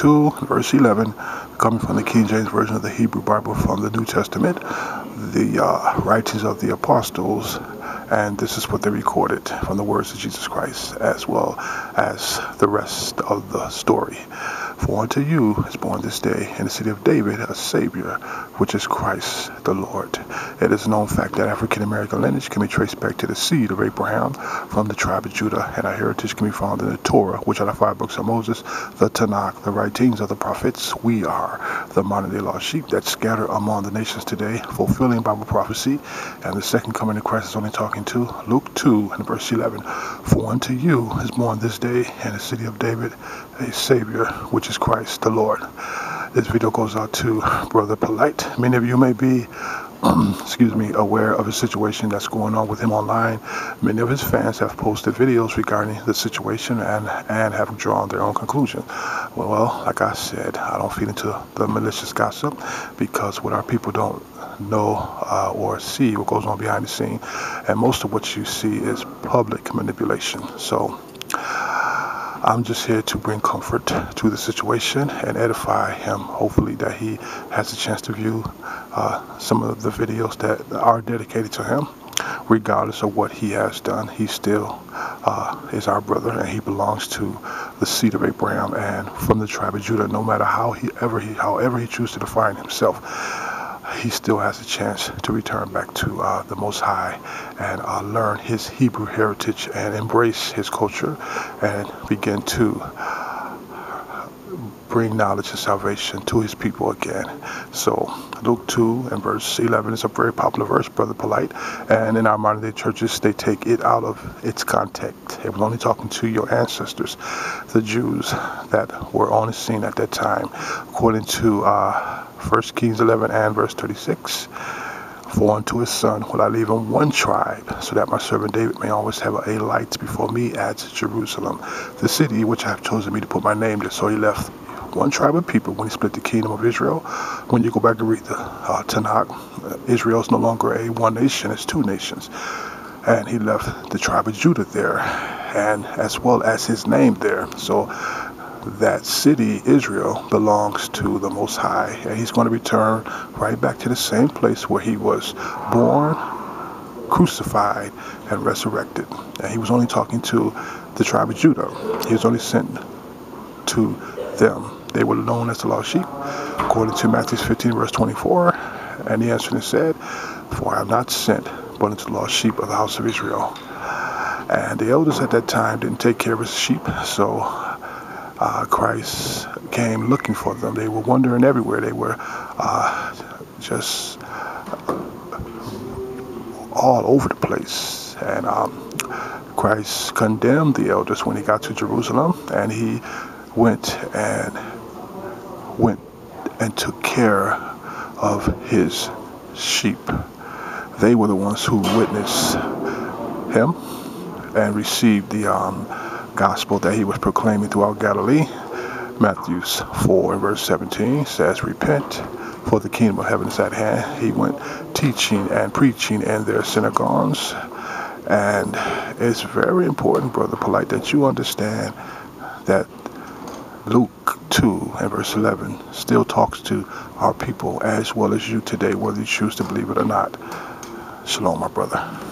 2, verse 11, coming from the King James Version of the Hebrew Bible from the New Testament, the uh, writings of the apostles, and this is what they recorded from the words of Jesus Christ, as well as the rest of the story. For unto you is born this day in the city of David a Savior, which is Christ the Lord. It is a known fact that African American lineage can be traced back to the seed of Abraham from the tribe of Judah, and our heritage can be found in the Torah, which are the five books of Moses, the Tanakh, the writings of the prophets. We are the modern day lost sheep that scatter among the nations today, fulfilling Bible prophecy. And the second coming of Christ is only talking to Luke 2 and verse 11. For unto you is born this day in the city of David a Savior, which is Christ the Lord. This video goes out to Brother Polight. Many of you may be, um, excuse me, aware of a situation that's going on with him online. Many of his fans have posted videos regarding the situation and, and have drawn their own conclusion. Well, well, like I said, I don't feed into the malicious gossip because what our people don't know uh, or see what goes on behind the scene. And most of what you see is public manipulation. So I'm just here to bring comfort to the situation and edify him. Hopefully, that he has a chance to view uh, some of the videos that are dedicated to him. Regardless of what he has done, he still uh, is our brother, and he belongs to the seed of Abraham and from the tribe of Judah. No matter how he ever he however he chooses to define himself he still has a chance to return back to uh, the Most High and uh, learn his Hebrew heritage and embrace his culture and begin to bring knowledge and salvation to his people again. So Luke 2 and verse 11 is a very popular verse, Brother Polight. And in our modern day churches, they take it out of its context. It was only talking to your ancestors, the Jews that were on the scene at that time. According to uh, 1 Kings 11 and verse 36. For unto his son will I leave him one tribe, so that my servant David may always have a light before me at Jerusalem, the city which I have chosen me to put my name there. So he left one tribe of people when he split the kingdom of Israel. When you go back and read the uh, Tanakh, uh, Israel is no longer a one nation, it's two nations. And he left the tribe of Judah there, and as well as his name there. So that city, Israel, belongs to the Most High. And he's going to return right back to the same place where he was born, crucified, and resurrected. And he was only talking to the tribe of Judah. He was only sent to them. They were known as the lost sheep, according to Matthew 15, verse 24. And he answered and said, For I have not sent but unto the lost sheep of the house of Israel. And the elders at that time didn't take care of his sheep, so uh, Christ came looking for them. They were wandering everywhere. They were uh, just all over the place. And um, Christ condemned the elders when he got to Jerusalem, and he went and went and took care of his sheep. They were the ones who witnessed him and received the um, gospel that he was proclaiming throughout Galilee. Matthew 4 and verse 17 says, Repent, for the kingdom of heaven is at hand. He went teaching and preaching in their synagogues. And it's very important, Brother Polight, that you understand that Luke 2 and verse 11 still talks to our people as well as you today, whether you choose to believe it or not. Shalom, my brother.